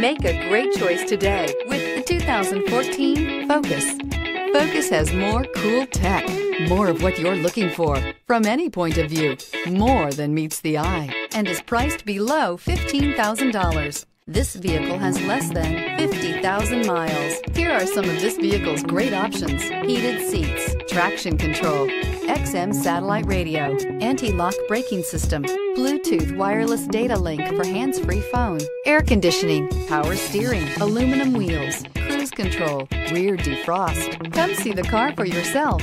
Make a great choice today with the 2014 Focus. Focus has more cool tech, more of what you're looking for from any point of view, more than meets the eye, and is priced below $15,000. This vehicle has less than 50,000 miles. Here are some of this vehicle's great options. Heated seats, traction control, XM satellite radio, anti-lock braking system, Bluetooth wireless data link for hands-free phone, air conditioning, power steering, aluminum wheels, cruise control, rear defrost. Come see the car for yourself.